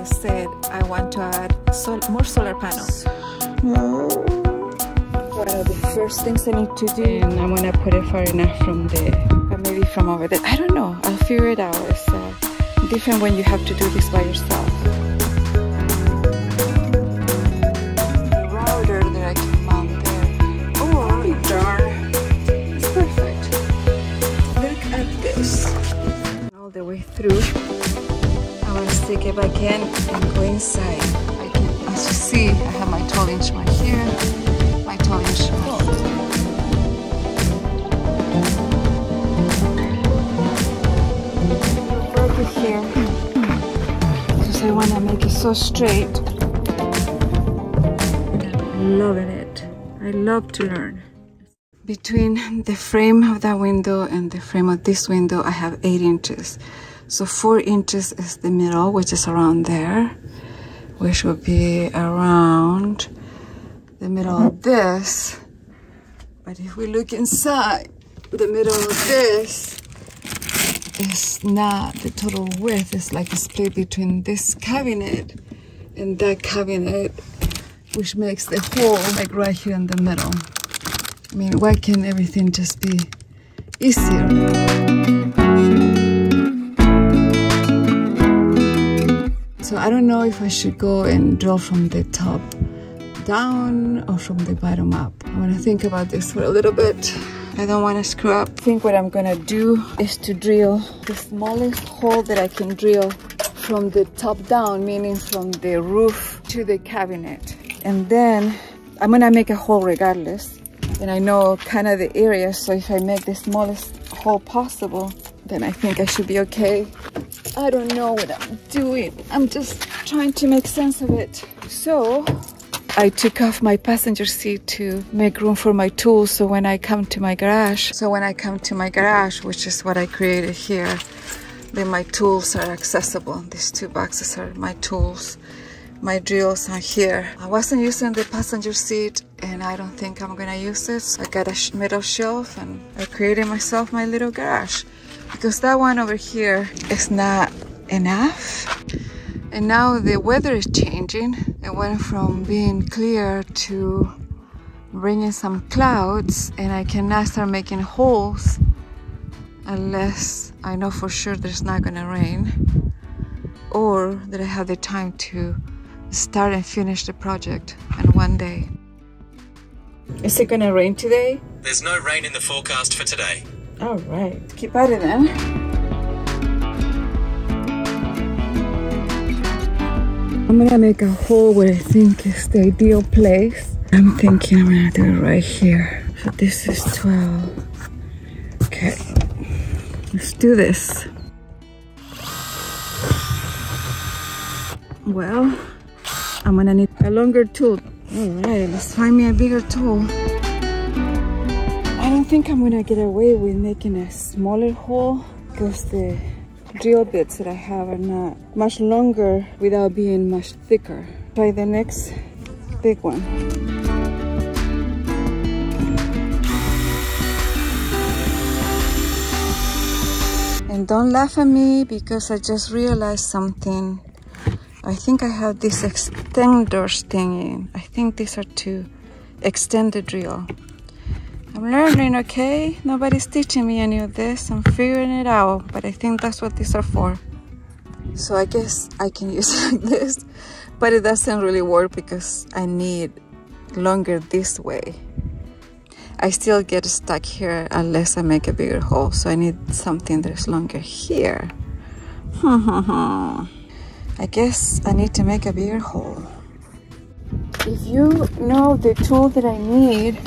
I said, I want to add sol more solar panels. One of the first things I need to do? And I'm gonna put it far enough from the, or maybe from over there. I don't know. I'll figure it out. It's uh, different when you have to do this by yourself. The router that I can mount there. Oh, darn. It's perfect. Look at this. All the way through. Stick it back in and go inside. I can, as you see, I have my 12 inch mark here, my 12 inch mark. Here because I want to make it so straight. I'm loving it. I love to learn. Between the frame of that window and the frame of this window, I have eight inches. So four inches is the middle, which is around there, which would be around the middle of this. But if we look inside, the middle of this is not the total width. It's like a split between this cabinet and that cabinet, which makes the hole like right here in the middle. I mean, why can't everything just be easier? So I don't know if I should go and drill from the top down or from the bottom up. I want to think about this for a little bit. I don't want to screw up. I think what I'm gonna do is to drill the smallest hole that I can drill from the top down, meaning from the roof to the cabinet. And then I'm gonna make a hole regardless. And I know kind of the area, so if I make the smallest hole possible, then I think I should be okay. I don't know what I'm doing. I'm just trying to make sense of it. So I took off my passenger seat to make room for my tools so when I come to my garage, so when I come to my garage, which is what I created here, then my tools are accessible. These two boxes are my tools. My drills are here. I wasn't using the passenger seat and I don't think I'm gonna use it. So I got a metal shelf and I created myself my little garage because that one over here is not enough. And now the weather is changing. It went from being clear to bringing some clouds and I cannot start making holes unless I know for sure there's not gonna rain or that I have the time to start and finish the project in one day. Is it gonna rain today? There's no rain in the forecast for today. All right, keep at it then. I'm gonna make a hole where I think is the ideal place. I'm thinking I'm gonna do it right here. So this is 12. Okay, let's do this. Well, I'm gonna need a longer tool. All right, let's find me a bigger tool. Think I'm gonna get away with making a smaller hole because the drill bits that I have are not much longer without being much thicker. Try the next big one. And don't laugh at me because I just realized something. I think I have this extenders thingy. I think these are to extend the drill. I'm learning, okay? Nobody's teaching me any of this. I'm figuring it out, but I think that's what these are for. So I guess I can use like this, but it doesn't really work because I need longer this way. I still get stuck here unless I make a bigger hole, so I need something that's longer here. I guess I need to make a bigger hole. If you know the tool that I need,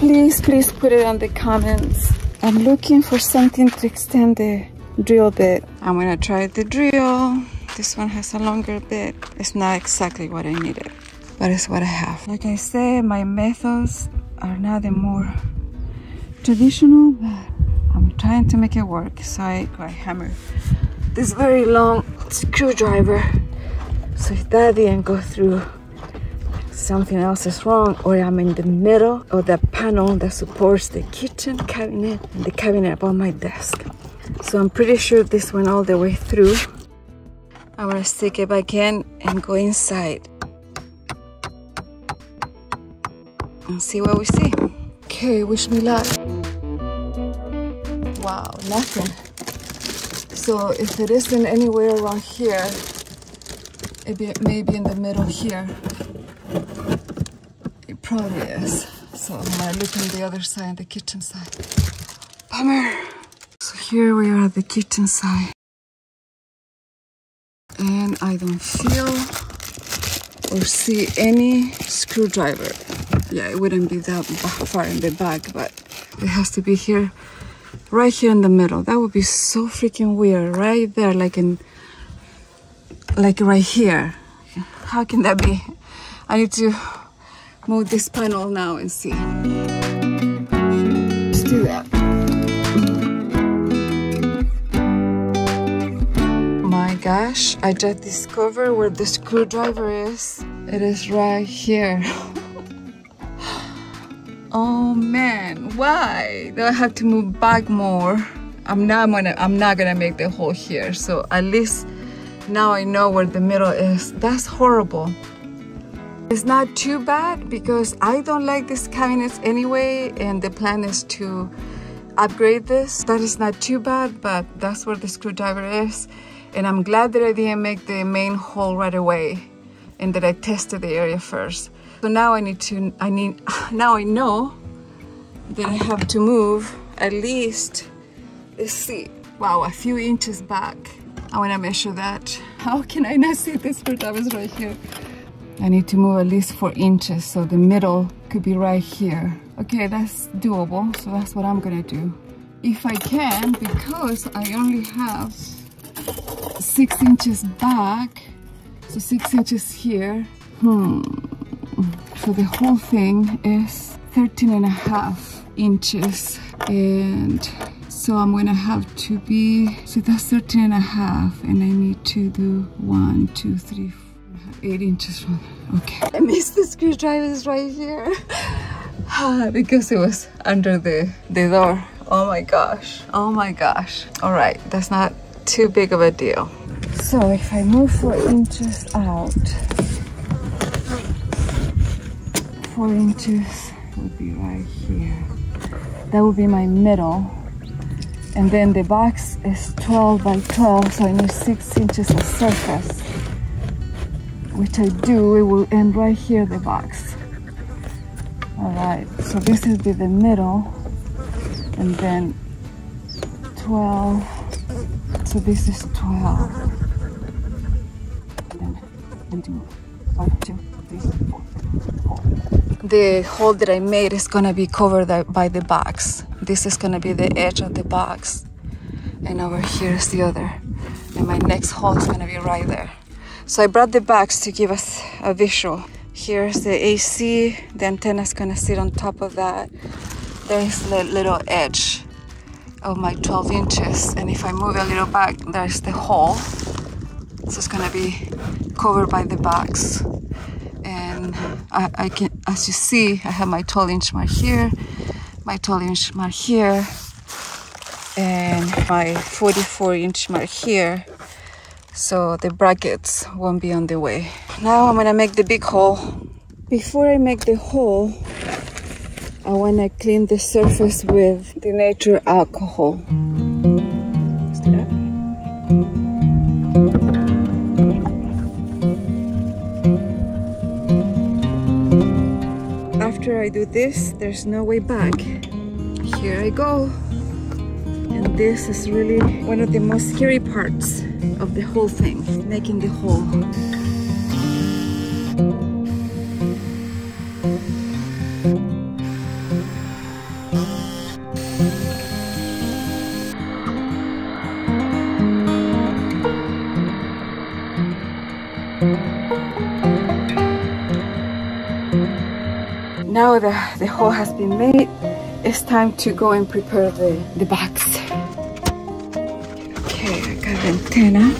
please, please put it on the comments. I'm looking for something to extend the drill bit. I'm gonna try the drill. This one has a longer bit. It's not exactly what I needed, but it's what I have. Like I said, my methods are not the more traditional, but I'm trying to make it work. So I, I hammer this very long screwdriver. So if that didn't go through, something else is wrong or I'm in the middle of the panel that supports the kitchen cabinet and the cabinet above my desk. So I'm pretty sure this went all the way through. I'm gonna stick it back in and go inside. And see what we see. Okay, wish me luck. Wow, nothing. So if it isn't anywhere around here, it may be, maybe in the middle here. It probably is. So I'm gonna look on the other side, the kitchen side. Bummer. So here we are at the kitchen side. And I don't feel or see any screwdriver. Yeah, it wouldn't be that far in the back, but it has to be here, right here in the middle. That would be so freaking weird, right there, like in, like right here. How can that be? I need to move this panel now and see. Let's do that. My gosh, I just discovered where the screwdriver is. It is right here. oh man, why do I have to move back more? I'm not gonna I'm not gonna make the hole here. So at least now I know where the middle is. That's horrible. It's not too bad because I don't like these cabinets anyway and the plan is to upgrade this. That is not too bad, but that's where the screwdriver is. And I'm glad that I didn't make the main hole right away and that I tested the area first. So now I need to, I need, now I know that I have to move at least, let's see, wow, a few inches back. I wanna measure that. How can I not see this screwdriver right here? I need to move at least four inches so the middle could be right here. Okay, that's doable, so that's what I'm gonna do. If I can, because I only have six inches back, so six inches here, hmm. So the whole thing is 13 and a half inches and so I'm gonna have to be, so that's 13 and a half and I need to do one, two, three, four, eight inches from okay. I missed the screwdrivers right here. Ah, because it was under the the door. Oh my gosh. Oh my gosh. All right that's not too big of a deal. So if i move four inches out four inches would be right here. That would be my middle. And then the box is 12 by 12 so i need six inches of surface which I do, it will end right here, the box. All right, so this will be the middle, and then 12, so this is 12. The hole that I made is gonna be covered by the box. This is gonna be the edge of the box. And over here is the other. And my next hole is gonna be right there. So I brought the box to give us a visual. Here's the AC, the antenna is gonna sit on top of that. There's the little edge of my 12 inches. And if I move a little back, there's the hole. So it's gonna be covered by the box. And I, I can, as you see, I have my 12 inch mark here, my 12 inch mark here, and my 44 inch mark here so the brackets won't be on the way. Now I'm gonna make the big hole. Before I make the hole, I wanna clean the surface with the denatured alcohol. After I do this, there's no way back. Here I go. And this is really one of the most scary parts of the whole thing, making the hole. Now that the hole has been made, it's time to go and prepare the, the box antenna.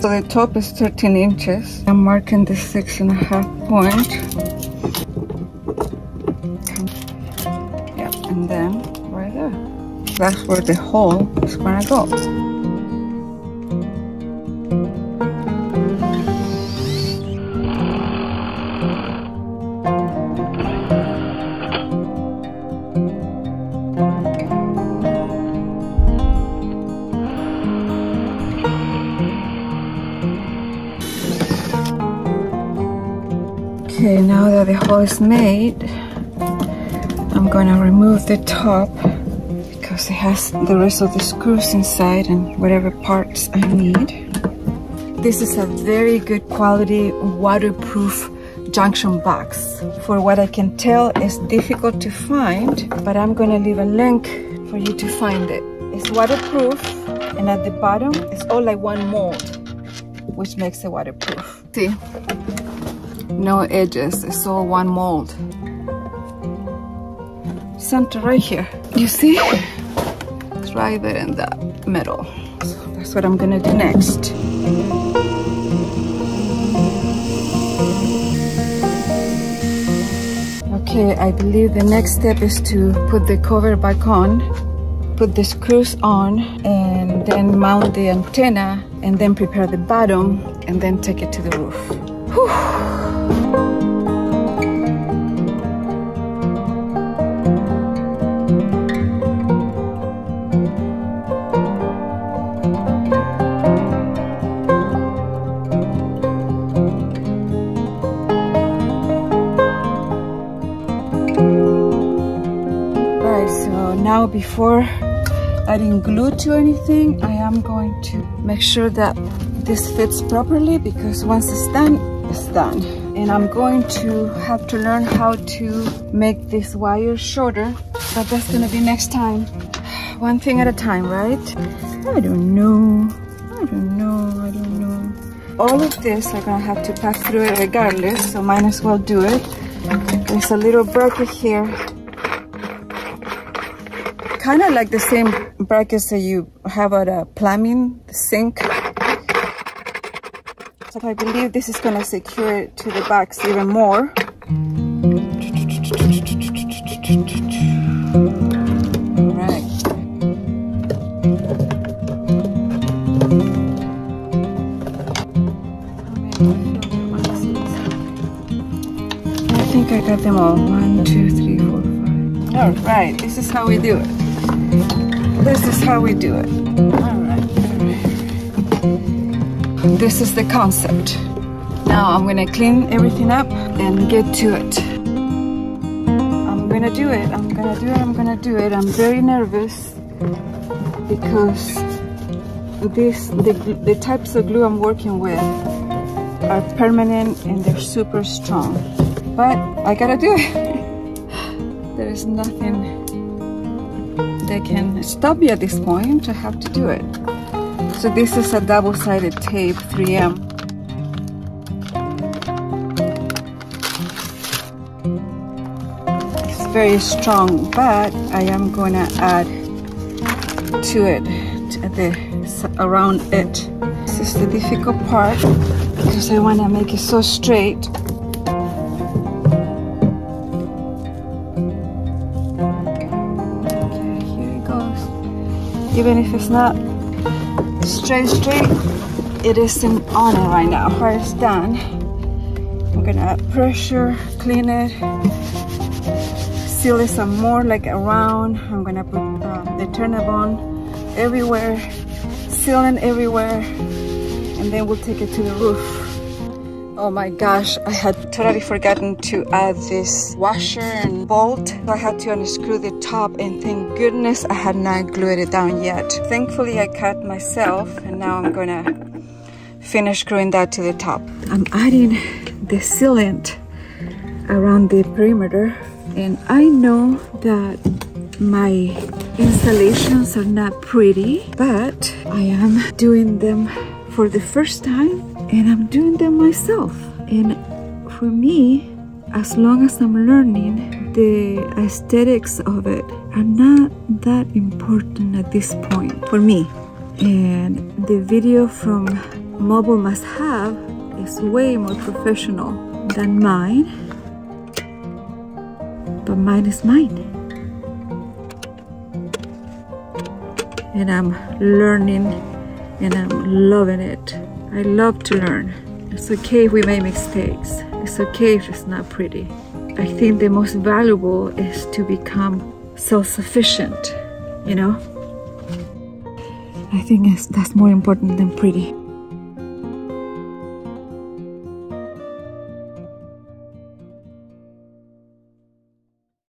So the top is 13 inches. I'm marking the six and a half point. Yeah, and then right there. that's where the hole is gonna go. Hole is made, I'm gonna remove the top because it has the rest of the screws inside and whatever parts I need. This is a very good quality waterproof junction box. For what I can tell, it's difficult to find, but I'm gonna leave a link for you to find it. It's waterproof and at the bottom, it's all like one mold, which makes it waterproof. See? No edges it's all one mold. Center right here. You see? It's right there in the middle. So that's what I'm gonna do next. Okay I believe the next step is to put the cover back on put the screws on and then mount the antenna and then prepare the bottom and then take it to the roof. Whew. Now before adding glue to anything I am going to make sure that this fits properly because once it's done it's done. And I'm going to have to learn how to make this wire shorter but that's gonna be next time. One thing at a time right? I don't know. I don't know. I don't know. All of this I'm gonna have to pass through it regardless so might as well do it. There's a little bracket here kind of like the same brackets that you have at a plumbing sink. So I believe this is gonna secure it to the box even more. Right. I think I got them all. One, two, three, four, five. All right, this is how we do it. This is how we do it. This is the concept. Now I'm gonna clean everything up and get to it. I'm gonna do it, I'm gonna do it, I'm gonna do it. I'm very nervous because this the, the types of glue I'm working with are permanent and they're super strong. But I gotta do it. there is nothing they can stop you at this point, I have to do it. So this is a double-sided tape, 3M. It's very strong, but I am gonna add to it, to the, around it. This is the difficult part because I wanna make it so straight even if it's not. Straight straight it is in on it right now. Where it's done. I'm gonna pressure clean it seal it some more like around. I'm gonna put um, the Turnabond everywhere sealing everywhere and then we'll take it to the roof Oh my gosh, I had totally forgotten to add this washer and bolt. I had to unscrew the top and thank goodness I had not glued it down yet. Thankfully I cut myself and now I'm gonna finish screwing that to the top. I'm adding the sealant around the perimeter and I know that my installations are not pretty but I am doing them for the first time and I'm doing them myself. And for me, as long as I'm learning, the aesthetics of it are not that important at this point for me. And the video from Mobile Must Have is way more professional than mine, but mine is mine. and I'm learning and I'm loving it. I love to learn. It's okay if we make mistakes. It's okay if it's not pretty. I think the most valuable is to become self-sufficient, you know? I think that's more important than pretty.